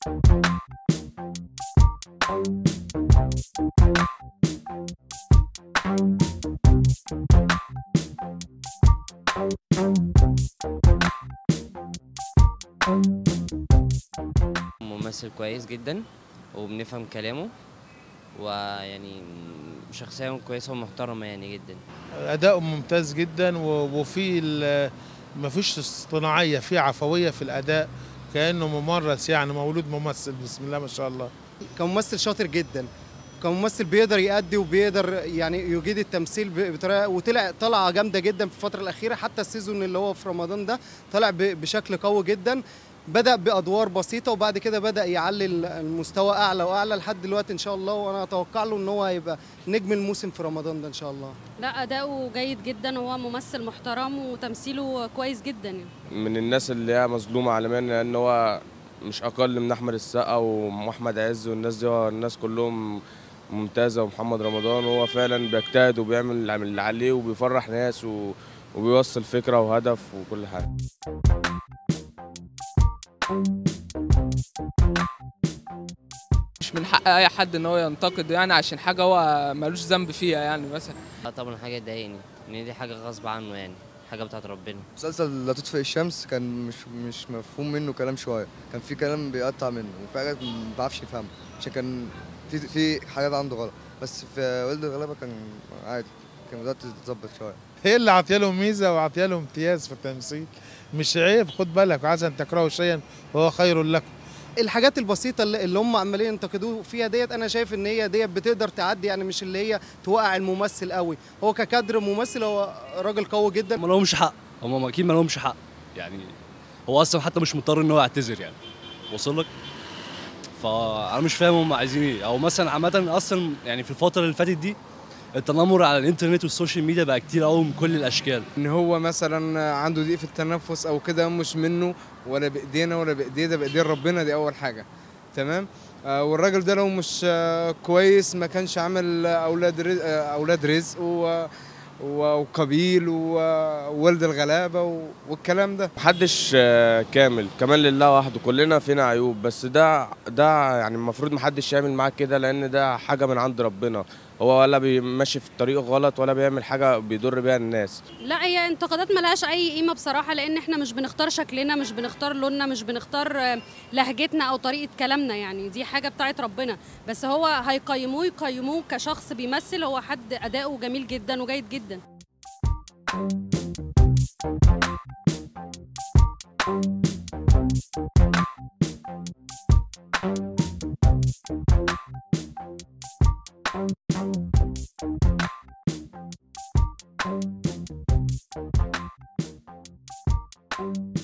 ممثل كويس جدا وبنفهم كلامه ويعني شخصية كويسة ومحترمة يعني جدا. أداؤه ممتاز جدا وفي مفيش اصطناعية في عفوية في الأداء. كأنه ممرس يعني مولود ممثل بسم الله ما شاء الله. كممثل شاطر جدا. كممثل بيقدر يأدي وبيقدر يعني يجيد التمثيل بطريقة وطلع طلعة جامدة جدا في الفترة الأخيرة. حتى السيزون اللي هو في رمضان ده طلع بشكل قوي جدا. بدأ بأدوار بسيطة وبعد كده بدأ يعلي ال- المستوى أعلى وأعلى لحد دلوقتي إن شاء الله. وأنا أتوقع له إن هو هيبقى نجم الموسم في رمضان ده إن شاء الله. لا أداؤه جيد جدا. وهو ممثل محترم وتمثيله كويس جدا يعني. من الناس اللي هي مظلومة عالميا لأن هو مش أقل من أحمد السقا وأحمد عز والناس دي. هو الناس كلهم ممتازة ومحمد رمضان. هو فعلا بيجتهد وبيعمل اللي عليه وبيفرح ناس. وبيوصل فكرة وهدف وكل حاجة. مش من حق أي حد إن هو ينتقد يعني عشان حاجة هو ملوش ذنب فيها يعني مثلا. لا طبعا حاجة تضايقني إن دي حاجة غصب عنه يعني حاجة بتاعت ربنا. مسلسل لا تطفئ الشمس كان مش مش مفهوم منه كلام شوية كان في كلام بيقطع منه وفي حاجات ما بعرفش يفهمها عشان كان في في حاجات عنده غلط. بس في ولد الغلابة كان عادي. بدأت تتظبط شوية. هي اللي عطيه له ميزة وعطيه له امتياز في التمثيل. مش عيب خد بالك وعسى أن تكرهوا شيئا وهو خير لكم. الحاجات البسيطة اللي هم عمالين ينتقدوه فيها ديت أنا شايف إن هي ديت بتقدر تعدي يعني مش اللي هي توقع الممثل قوي. هو ككادر ممثل هو راجل قوي جدا. ما لهمش حق. هم أكيد ما لهمش حق. يعني هو أصلا حتى مش مضطر إن هو يعتذر يعني. وصل لك؟ فأنا مش فاهم هم عايزين إيه. أو مثلا عامة أصلا يعني في الفترة اللي فاتت دي التنمر على الإنترنت والسوشيال ميديا بقى كتير قوي من كل الأشكال. إن هو مثلا عنده ضيق في التنفس أو كده مش منه ولا بإيدينا ولا بإيديه ده بإيدين ربنا دي أول حاجة. تمام؟ آه، والراجل ده لو مش آه، كويس ما كانش عمل آه، أولاد رزق آه، أولاد رزق وقبيل وولد الغلابة والكلام ده. محدش كامل. كمان لله وحده. كلنا فينا عيوب. بس ده ده يعني المفروض محدش يعمل معاك كده لأن ده حاجة من عند ربنا. هو ولا بيمشي في الطريق غلط ولا بيعمل حاجة بيضر بيها الناس. لا هي انتقادات ملهاش أي قيمة بصراحة لأن إحنا مش بنختار شكلنا مش بنختار لوننا مش بنختار لهجتنا أو طريقة كلامنا يعني. دي حاجة بتاعه ربنا. بس هو هيقيموه يقيموه كشخص بيمثل هو حد أداؤه جميل جدا وجيد جدا. Thank you. Thank you.